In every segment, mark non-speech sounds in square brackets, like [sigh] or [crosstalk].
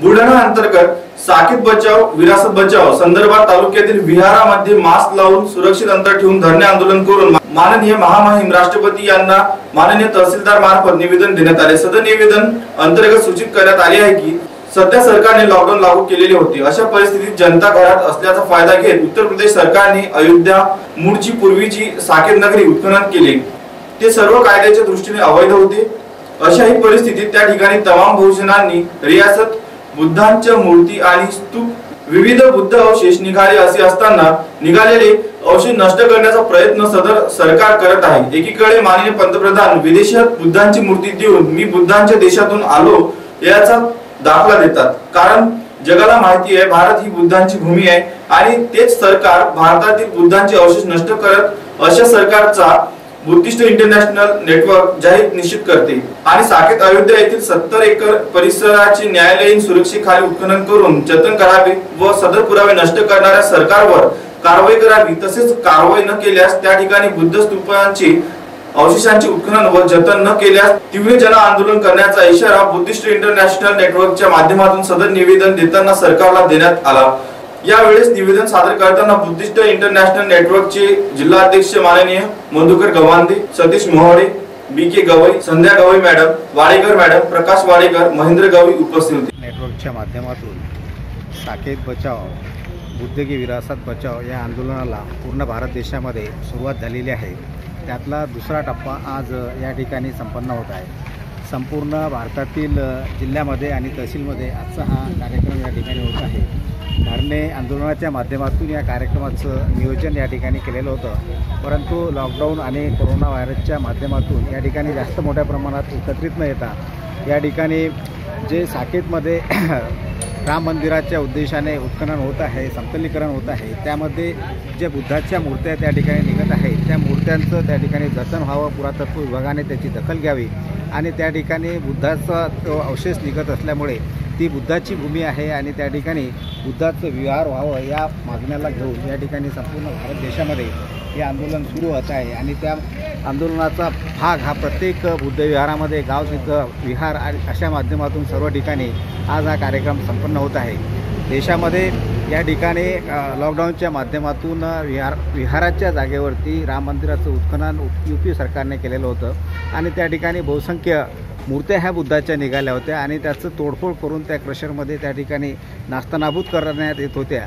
बुलढाणा अंतर्गत साकीत बचाव विरासत बचाव संदर्भात तालुक्यातील विहारामध्ये मास्क लावून सुरक्षित अंतर ठेवून धरणे आंदोलन करून माननीय महामहिम राष्ट्रपती यांना माननीय तहसीलदार मार्फत निवेदन देण्यात आले. सदर निवेदन अंतर्गत सूचित करण्यात आले आहे की सध्या सरकारने लॉकडाऊन लागू केलेले होते. अशा परिस्थितीत जनता घरात असल्याचा फायदा घेत उत्तर प्रदेश सरकारने अयोध्या मूळची पूर्वीची साकेत नगरी उत्खनन केले. ते सर्व कायद्याच्या दृष्टीने अवैध होते. अशाही परिस्थितीत त्या ठिकाणी तमाम बहुजनांनी रियासत बुद्धांच्या मूर्ती आणि स्तूप विविध बुद्ध अवशेष निघाले असे असताना निघालेले अवशेष नष्ट करण्याचा प्रयत्न सदर सरकार करत आहे. एकीकडे माननीय पंतप्रधान विदेशात बुद्धांची मूर्ती देऊन मी बुद्धांच्या देशातून आलो याचा दाखला देतात. कारण जगाला माहिती आहे भारत ही बुद्धांची भूमी आहे आणि तेच सरकार भारतातील बुद्धांचे अवशेष नष्ट करत अशा सरकारचा बुद्धिस्ट इंटरनॅशनल नेटवर्क जाहीर निश्चित करते. आणि साकेत अयोध्या येथील सत्तर एकर परिसराची न्यायालयीन सुरक्षेखाली उत्खनन करून जतन करावे व सदर पुरावे नष्ट करणाऱ्या सरकारवर कारवाई करावी तसेच कारवाई न केल्यास त्या ठिकाणी बुद्ध स्तूपांची अवशेषांचे उत्खनन व जतन न केल्यास तीव्र जन आंदोलन करण्याचा इशारा बुद्धिस्ट इंटरनॅशनल नेटवर्कच्या माध्यमातून सदर निवेदन देताना सरकारला देण्यात आला. यावेळेस निवेदन सादर करताना बुद्धिस्ट इंटरनॅशनल नेटवर्कचे जिल्हाध्यक्ष माननीय Madhukar Gawande Satish Mohade B K Gawai Sandhya Gawai madam Wadekar madam Prakash Wadekar Mahendra Gawai उपस्थित होते. नेटवर्कच्या माध्यमातून साकेत बचाव बुद्ध विरासात विरासत बचाव या आंदोलनाला पूर्ण भारत देशामध्ये सुरुवात झालेली आहे. त्यातला दुसरा टप्पा आज या ठिकाणी संपन्न होत आहे. संपूर्ण भारतातील जिल्ह्यामध्ये आणि तहसीलमध्ये आजचा हा कार्यक्रम या ठिकाणी होत आहे. धरणे आंदोलनाच्या माध्यमातून या कार्यक्रमाचं नियोजन या ठिकाणी केलेलं होतं. परंतु लॉकडाऊन आणि कोरोना व्हायरसच्या माध्यमातून या ठिकाणी जास्त मोठ्या प्रमाणात एकत्रित न येता या ठिकाणी जे साकेतमध्ये [clears throat] राम मंदिराच्या उद्देशाने उत्खनन होत आहे समतलीकरण होत आहे त्यामध्ये जे बुद्धाच्या मूर्त्या त्या ठिकाणी निघत आहेत त्या मूर्त्यांचं त्या ठिकाणी जतन व्हावं पुरातत्व विभागाने त्याची दखल घ्यावी. आणि त्या ठिकाणी बुद्धाचा तो अवशेष निघत असल्यामुळे ती बुद्धाची भूमी आहे आणि त्या ठिकाणी बुद्धाचं विहार व्हावं या मागण्याला घेऊन या ठिकाणी संपूर्ण भारत देशामध्ये हे आंदोलन सुरू होत आहे. आणि त्या आंदोलनाचा भाग हा प्रत्येक बुद्धविहारामध्ये गाव तिथं विहार आणि अशा माध्यमातून सर्व ठिकाणी आज हा कार्यक्रम संपन्न होत आहे. देशामध्ये या ठिकाणी लॉकडाऊनच्या माध्यमातून विहार विहाराच्या जागेवरती राम मंदिराचं उत्खनन यू पी सरकारने केलेलं होतं. आणि त्या ठिकाणी बहुसंख्य मूर्त्या ह्या बुद्धाच्या निघाल्या होत्या आणि त्याचं तोडफोड करून त्या क्रशरमध्ये त्या ठिकाणी नास्तनाबूत करण्यात येत होत्या.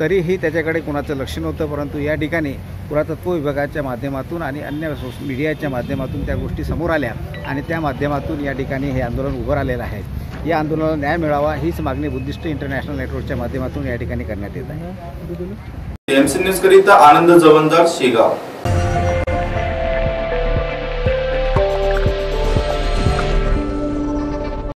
तरीही त्याच्याकडे कुणाचं लक्ष नव्हतं परंतु या ठिकाणी पुरातत्व विभागाच्या माध्यमातून आणि अन्य सोश मीडियाच्या माध्यमातून त्या गोष्टी समोर आल्या. आणि त्या माध्यमातून या ठिकाणी हे आंदोलन उभं राहिलेलं आहे. या आंदोलनाला न्याय मिळावा हीच मागणी बुद्धिस्ट इंटरनॅशनल नेटवर्कच्या माध्यमातून या ठिकाणी करण्यात येत आहे. एमसी न्यूज करिता आनंद जवंदार शेगाव.